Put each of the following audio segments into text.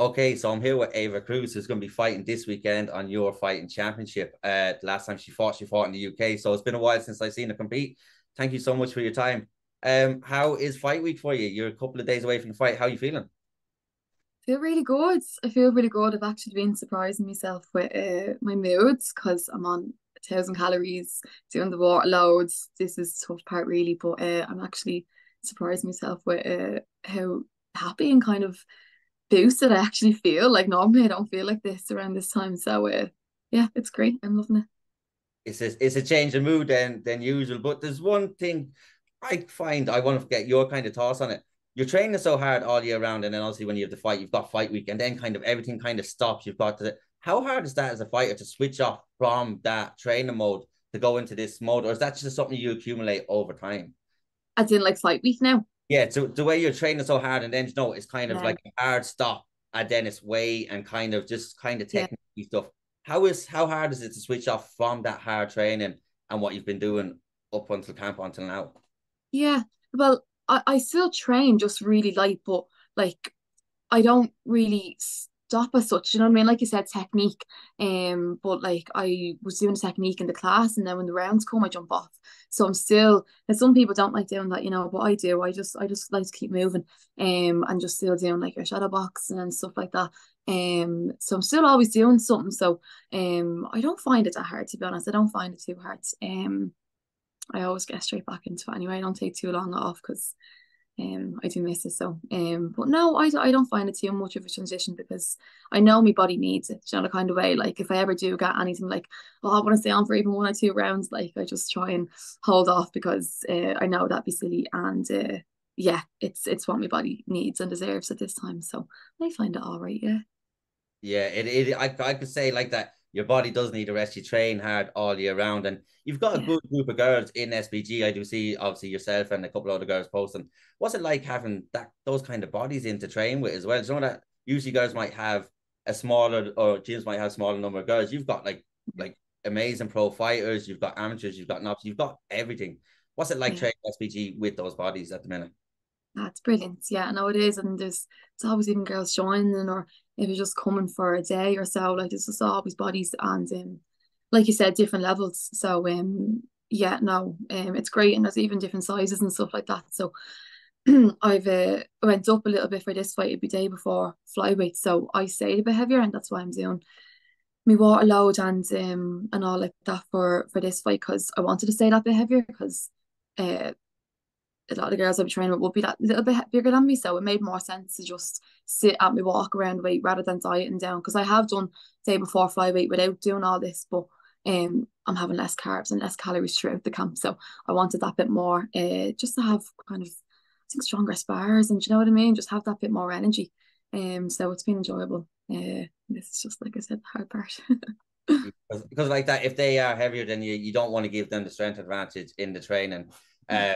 Okay, so I'm here with Eabha Cruise, who's going to be fighting this weekend on your fighting championship. Uh, last time she fought, she fought in the UK, so it's been a while since I've seen her compete. Thank you so much for your time. Um, how is fight week for you? You're a couple of days away from the fight. How are you feeling? I feel really good. I feel really good. I've actually been surprising myself with uh, my moods because I'm on a thousand calories, doing the water loads. This is tough part, really, but uh, I'm actually surprising myself with uh, how happy and kind of boosted I actually feel. Like normally I don't feel like this around this time. So uh, yeah, it's great. I'm loving it. It's a, it's a change of mood than than usual. But there's one thing I find I want to get your kind of thoughts on it. You're training so hard all year round, and then obviously when you have the fight, you've got fight week, and then kind of everything kind of stops. You've got to how hard is that as a fighter to switch off from that training mode to go into this mode, or is that just something you accumulate over time? As in like fight week now. Yeah, so the way you're training so hard, and then you know it's kind of yeah. like a hard stop, and then it's way and kind of just kind of technical yeah. stuff. How is how hard is it to switch off from that hard training and what you've been doing up until camp until now? Yeah, well, I, I still train just really light, but like I don't really stop as such. You know what I mean? Like you said, technique. Um, but like I was doing a technique in the class, and then when the rounds come, I jump off. So I'm still. And some people don't like doing that, you know. But I do. I just I just like to keep moving. Um, and just still doing like your shadow box and stuff like that. Um, so I'm still always doing something. So um, I don't find it that hard to be honest. I don't find it too hard. Um, I always get straight back into it anyway. I don't take too long off because um, I do miss it so. Um, but no, I, I don't find it too much of a transition because I know my body needs it. You know, the kind of way. Like if I ever do get anything like, oh, I want to stay on for even one or two rounds, like I just try and hold off because uh, I know that'd be silly and uh, yeah, it's it's what my body needs and deserves at this time. So I find it all right. Yeah. Yeah, it, it I I could say like that your body does need a rest. You train hard all year round, and you've got a good group of girls in SBG. I do see obviously yourself and a couple of other girls posting. What's it like having that those kind of bodies in to train with as well? Do you know that usually girls might have a smaller or gyms might have smaller number of girls. You've got like like amazing pro fighters. You've got amateurs. You've got knobs. You've got everything. What's it like yeah. training SBG with those bodies at the minute? That's brilliant. Yeah, no, it is. And there's it's always even girls joining or if you're just coming for a day or so, like there's just always bodies and um like you said, different levels. So um yeah, no, um it's great and there's even different sizes and stuff like that. So I've uh, went up a little bit for this fight every day before flyweight. So I stayed a bit heavier and that's why I'm doing my water load and um and all like that for for this fight because I wanted to stay that bit heavier because uh a lot of the girls I'd be training with would be that little bit bigger than me. So it made more sense to just sit at me walk around weight rather than dieting down. Because I have done day before flyweight without doing all this, but um I'm having less carbs and less calories throughout the camp. So I wanted that bit more, uh, just to have kind of I think stronger spars and you know what I mean? Just have that bit more energy. Um so it's been enjoyable. Uh this is just like I said, the hard part. because, because like that, if they are heavier than you, you don't want to give them the strength advantage in the training. Uh,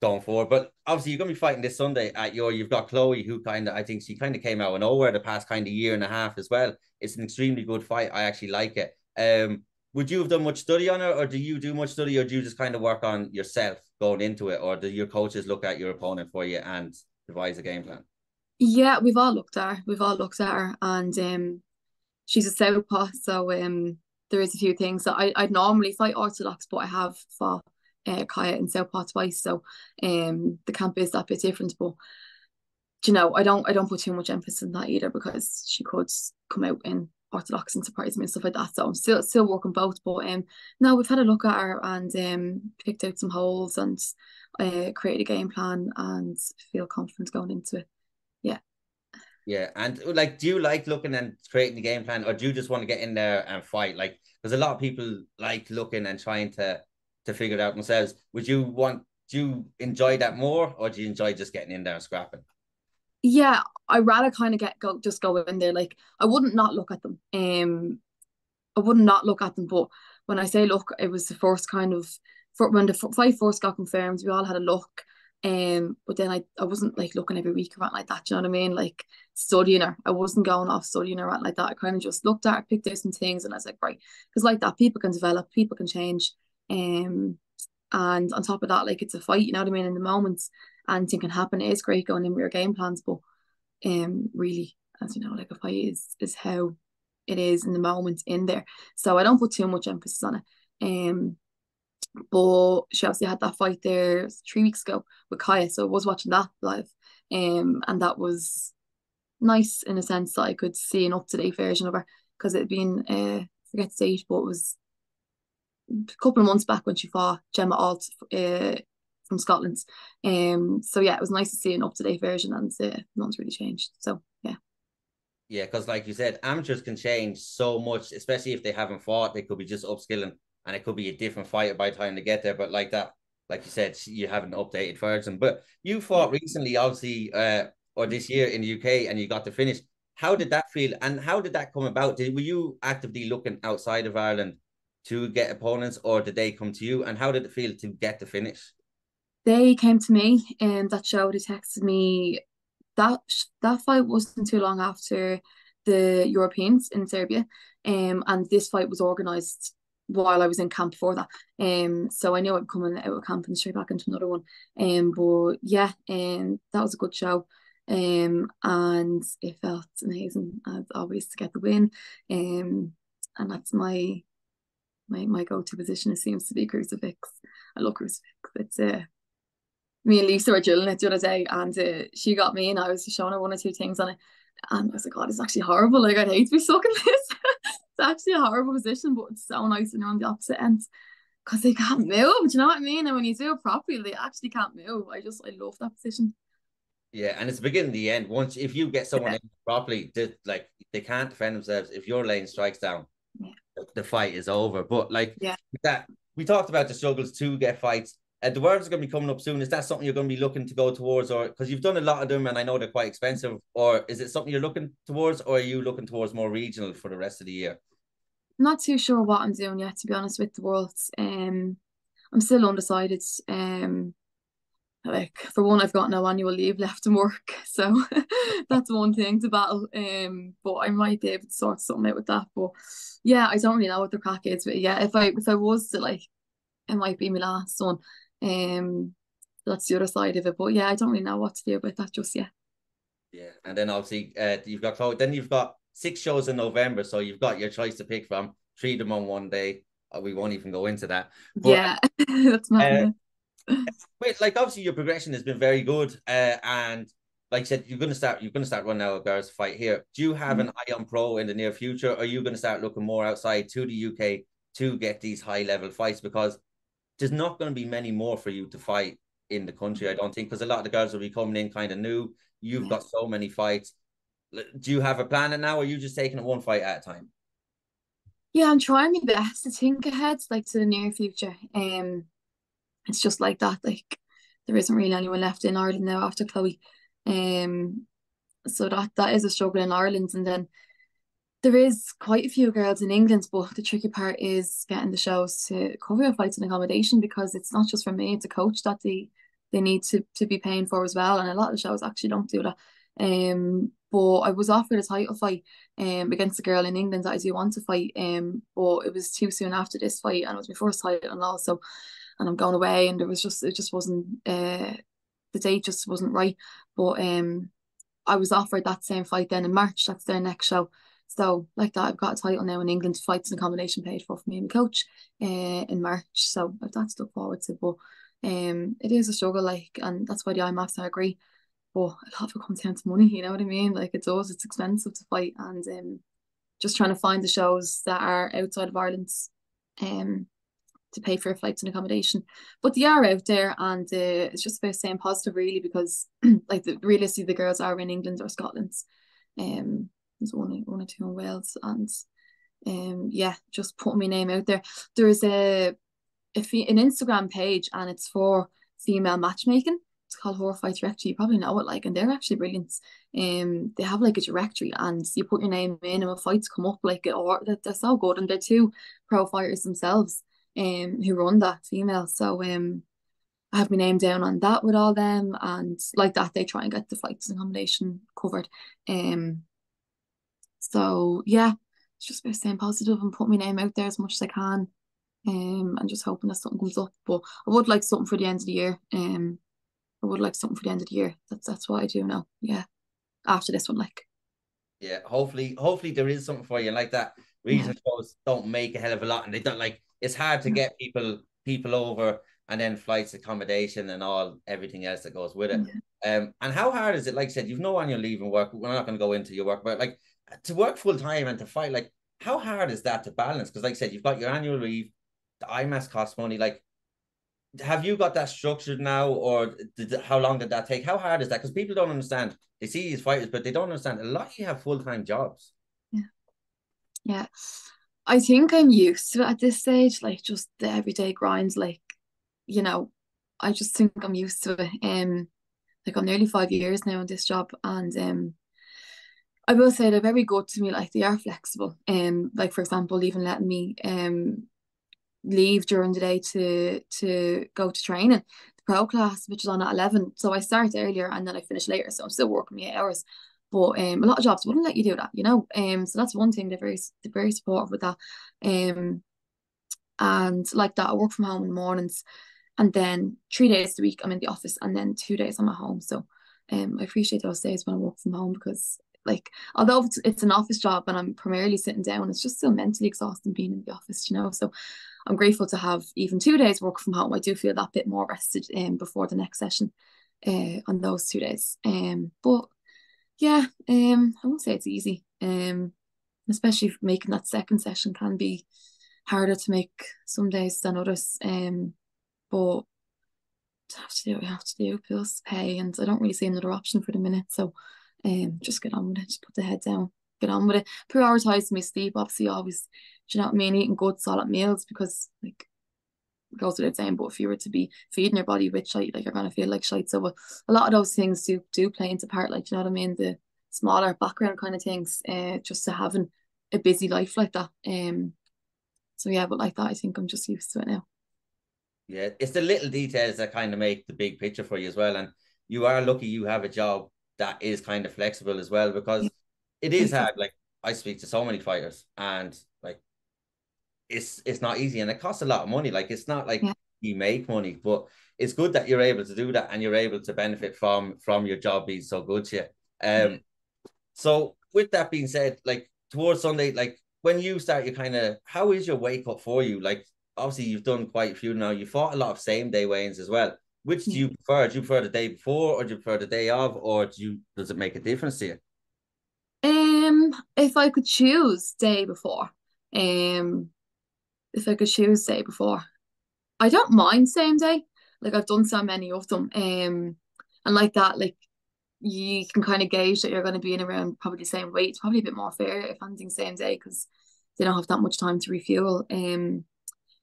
going forward. But obviously, you're going to be fighting this Sunday at your. You've got Chloe, who kind of I think she kind of came out of nowhere the past kind of year and a half as well. It's an extremely good fight. I actually like it. Um, would you have done much study on her, or do you do much study, or do you just kind of work on yourself going into it, or do your coaches look at your opponent for you and devise a game plan? Yeah, we've all looked at her. We've all looked at her, and um, she's a southpaw, so um, there is a few things that I I'd normally fight orthodox, but I have fought uh, Kaya in Southpaw twice, so um, the camp is that bit different. But you know, I don't I don't put too much emphasis on that either because she could come out in orthodox and surprise me and stuff like that. So I'm still still working both. But um no, we've had a look at her and um picked out some holes and uh created a game plan and feel confident going into it. Yeah. Yeah, and like, do you like looking and creating the game plan, or do you just want to get in there and fight? Like, because a lot of people like looking and trying to to figure it out themselves. Would you want do you enjoy that more or do you enjoy just getting in there and scrapping? Yeah, I rather kind of get go just go in there. Like I wouldn't not look at them. Um I wouldn't not look at them, but when I say look, it was the first kind of for when the fight first got confirmed, we all had a look. Um, but then I, I wasn't like looking every week anything like that. You know what I mean? Like studying her. I wasn't going off studying or anything like that. I kind of just looked at her, picked out some things, and I was like, right, because like that, people can develop, people can change. Um, and on top of that, like it's a fight, you know what I mean? In the moments, anything can happen. It is great going in with your game plans, but um, really, as you know, like a fight is is how it is in the moment in there. So I don't put too much emphasis on it. Um, but she obviously had that fight there three weeks ago with Kaya, so I was watching that live. Um, and that was nice in a sense that I could see an up to date version of her because it had been uh, forget the date, but it was a couple of months back when she fought Gemma Alt uh, from Scotland. Um, so yeah, it was nice to see an up to date version, and uh, nothing's really changed. So yeah. Yeah, because like you said, amateurs can change so much, especially if they haven't fought. They could be just upskilling, and it could be a different fighter by the time they get there. But like that, like you said, you have an updated version. But you fought recently, obviously, uh, or this year in the UK, and you got the finish. How did that feel, and how did that come about? Did were you actively looking outside of Ireland to get opponents, or did they come to you? And how did it feel to get the finish? They came to me, and that show they texted me. That that fight wasn't too long after the Europeans in Serbia, um, and this fight was organised while I was in camp for that. Um, so I knew I'd coming out of camp and straight back into another one. Um, but yeah, um, that was a good show. Um, and it felt amazing as always to get the win. Um, and that's my my my go-to position. It seems to be crucifix. I love crucifix. It's uh me and Lisa were drilling it the other day, and uh, she got me, and I was showing her one or two things on it, and I was like, "God, it's actually horrible. Like I'd hate to be stuck in this. it's actually a horrible position, but it's so nice when you're on the opposite end." Because they can't move, do you know what I mean? And when you do it properly, they actually can't move. I just I love that position. Yeah, and it's the beginning, the end. Once if you get someone yeah. in properly, they, like they can't defend themselves. If your lane strikes down, yeah. The, fight is over. But like yeah. that, we talked about the struggles to get fights. Uh, the Worlds are going to be coming up soon. Is that something you're going to be looking to go towards, or because you've done a lot of them, and I know they're quite expensive, or is it something you're looking towards, or are you looking towards more regional for the rest of the year? I'm not too sure what I'm doing yet, to be honest with the Worlds. Um, I'm still undecided. Um, like for one I've got no annual leave left to work so that's one thing to battle um but I might be able to sort something out with that but yeah I don't really know what the crack is but yeah if I if I was to like it might be my last one um that's the other side of it but yeah I don't really know what to do about that just yet. Yeah and then obviously uh you've got then you've got six shows in November so you've got your choice to pick from. Three of them on one day uh, we won't even go into that but, yeah that's my uh, Wait, like obviously your progression has been very good, uh, and like I said, you're gonna start you're gonna start running out of girls fight here. Do you have mm-hmm. an eye on pro in the near future? Are you gonna start looking more outside to the UK to get these high level fights? Because there's not gonna be many more for you to fight in the country, I don't think, because a lot of the girls will be coming in kind of new. You've yeah. got so many fights. Do you have a plan now, or are you just taking it one fight at a time? Yeah, I'm trying my best to think ahead, like to the near future. Um, it's just like that. Like there isn't really anyone left in Ireland now after Chloe. Um, so that that is a struggle in Ireland, and then there is quite a few girls in England, but the tricky part is getting the shows to cover your flights and accommodation because it's not just for me; it's a coach that they they need to to be paying for as well, and a lot of the shows actually don't do that. Um, but I was offered a title fight um against a girl in England that I do want to fight, um, but it was too soon after this fight, and it was my first title and all, so and I'm going away and there was just it just wasn't uh the date just wasn't right. But um I was offered that same fight then in March that's their next show. So like that I've got a title now in England fights and accommodation paid for for me and the coach uh, in March. So I've that to look forward to but um it is a struggle like and that's why the IMMAFs I agree but a lot of it comes down to money you know what I mean? Like it does it's expensive to fight and um just trying to find the shows that are outside of Ireland um to pay for flights and accommodation. But they are out there, and uh, it's just about staying positive, really, because like the, realistically, the girls are in England or Scotland. Um, there's one, one or two in Wales, and um, yeah, just putting my name out there. There's a, a an Instagram page, and it's for female matchmaking. It's called Horror Fight Directory. You probably know it, like, and they're actually brilliant. Um, they have like a directory, and you put your name in, and when fights come up, like, or they're, they're so good, and they're two pro fighters themselves um who run that female. So um I have my name down on that with all them and like that they try and get the flights and accommodation covered. Um so yeah, it's just about staying positive and put my name out there as much as I can. Um and just hoping that something comes up. But I would like something for the end of the year. Um I would like something for the end of the year. That's that's what I do now. Yeah. After this one, like Yeah, hopefully, hopefully there is something for you. Like that, reason yeah. don't make a hell of a lot, and they don't like. It's hard to get people people over, and then flights, accommodation, and all everything else that goes with it. Um, and how hard is it? Like I said, you've no annual leave and work. We're not going to go into your work, but like to work full time and to fight, like how hard is that to balance? Because like I said, you've got your annual leave, the IMMAFs costs money. Like, have you got that structured now, or did, how long did that take? How hard is that? Because people don't understand. They see these fighters, but they don't understand. A lot of you have full time jobs. Yeah, yeah. I think I'm used to it at this stage, like just the everyday grind, Like, you know, I just think I'm used to it. Um, like I'm nearly five years now in this job, and um, I will say they're very good to me. Like they are flexible. Um, like for example, even letting me um leave during the day to to go to training, the pro class, which is on at eleven. So I start earlier and then I finish later. So I'm still working eight hours. But um, a lot of jobs wouldn't let you do that, you know. Um, so that's one thing. They're very they're very supportive with that. Um, and like that, I work from home in the mornings, and then three days a week I'm in the office, and then two days I'm at home. So, um, I appreciate those days when I work from home because like although it's, it's an office job and I'm primarily sitting down, it's just still mentally exhausting being in the office, you know. So I'm grateful to have even two days work from home. I do feel that bit more rested um, before the next session uh, on those two days. Um, but yeah, um, I won't say it's easy. Um, especially making that second session can be harder to make some days than others. Um, but have to do what we have to do, bills pay, and I don't really see another option for the minute. So um, just get on with it, just put the head down, get on with it. Prioritize my sleep, obviously, always, do you know what I mean? Eating good, solid meals because, like, goes without saying, but if you were to be feeding your body with shite, like, you're going to feel like shite. So, a lot of those things do do play into part, like, you know what I mean? The smaller background kind of things, uh, just to having a busy life like that. Um, so, yeah, but like that, I think I'm just used to it now. Yeah, it's the little details that kind of make the big picture for you as well. And you are lucky you have a job that is kind of flexible as well because it is hard. Like I speak to so many fighters and like it's it's not easy and it costs a lot of money. Like it's not like yeah. you make money, but it's good that you're able to do that and you're able to benefit from from your job being so good to you. Um so with that being said, like towards Sunday, like when you start you kind of how is your wake up for you? Like obviously you've done quite a few now. You fought a lot of same day weigh-ins as well. Which do you prefer? Do you prefer the day before, or do you prefer the day of, or do you does it make a difference to you? Um, if I could choose day before, um, if I could choose day before, I don't mind same day. Like I've done so many of them, um, and like that, like you can kind of gauge that you're going to be in around probably the same weight. It's probably a bit more fair if anything same day because they don't have that much time to refuel. Um,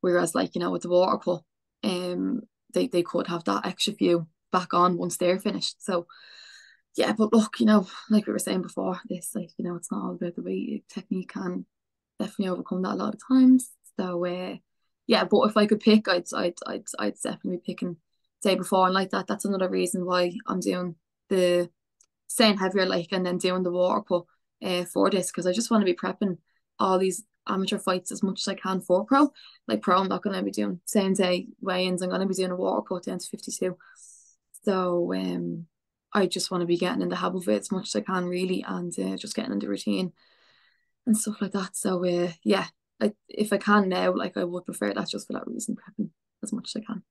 whereas like you know with the water pull, um, they, they could have that extra few back on once they're finished. So yeah, but look, you know, like we were saying before, this like, you know, it's not all about the weight technique can definitely overcome that a lot of times. So uh yeah, but if I could pick, I'd I'd I'd I'd definitely be picking day before and like that. That's another reason why I'm doing the staying heavier like and then doing the water pull uh for this because I just want to be prepping all these amateur fights as much as I can for pro. Like pro, I'm not to be doing same day weigh-ins. I'm to be doing a water cut down to 52. So um, I just want to be getting in the habit of it as much as I can, really, and uh, just getting in the routine and stuff like that. So uh, yeah, like if I can now, like I would prefer that just for that reason, prepping as much as I can.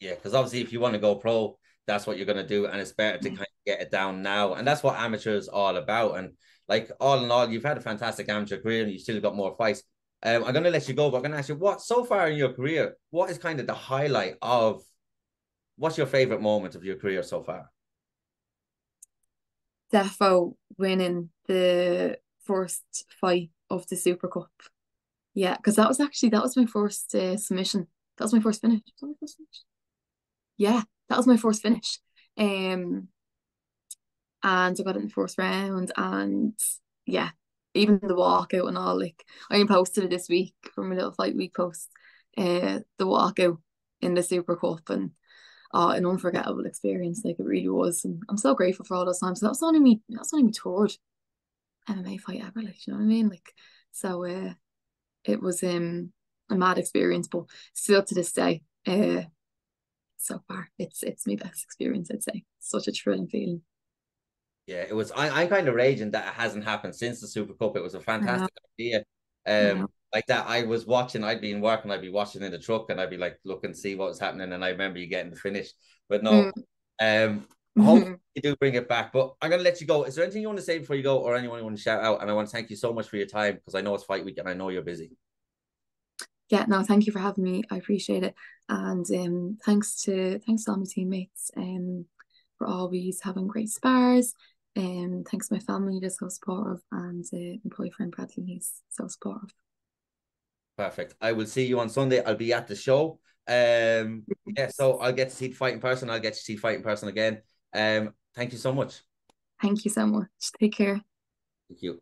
Yeah, because obviously, if you want to go pro, that's what you're going to do, and it's better to kind of get it down now, and that's what amateurs are all about. And like all in all, you've had a fantastic amateur career and you still got more fights. Um, I'm gonna let you go, but I'm gonna ask you what so far in your career, what is kind of the highlight of what's your favorite moment of your career so far? Defo winning the first fight of the Super Cup. Yeah, because that was actually that was my first uh, submission. That was my first finish. Was my first finish? Yeah, that was my first finish. Um, and I got it in the first round and yeah even the walkout and all like I even posted it this week from a little fight week post uh the walkout in the Super Cup and uh, an unforgettable experience like it really was and I'm so grateful for all those times so that's only me that's only me third MMA fight ever like you know what I mean like so uh it was um a mad experience but still to this day uh so far it's it's my best experience I'd say such a thrilling feeling Yeah, it was. I, I'm kind of raging that it hasn't happened since the Super Cup. It was a fantastic idea. Um, like that. I was watching. I'd been working. I'd be watching in the truck, and I'd be like, look and see what was happening. And I remember you getting the finish, but no. Mm. Um, hopefully you do bring it back. But I'm gonna let you go. Is there anything you want to say before you go, or anyone you want to shout out? And I want to thank you so much for your time because I know it's fight week and I know you're busy. Yeah, no, thank you for having me. I appreciate it, and um, thanks to thanks to all my teammates um for always having great spars. Um, thanks to my family, they're so supportive, and uh, my boyfriend Bradley, he's so supportive. Perfect. I will see you on Sunday. I'll be at the show. Um, yeah, so I'll get to see the fight in person. I'll get to see fight in person again. Um, thank you so much. Thank you so much. Take care. Thank you.